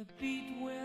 the beat will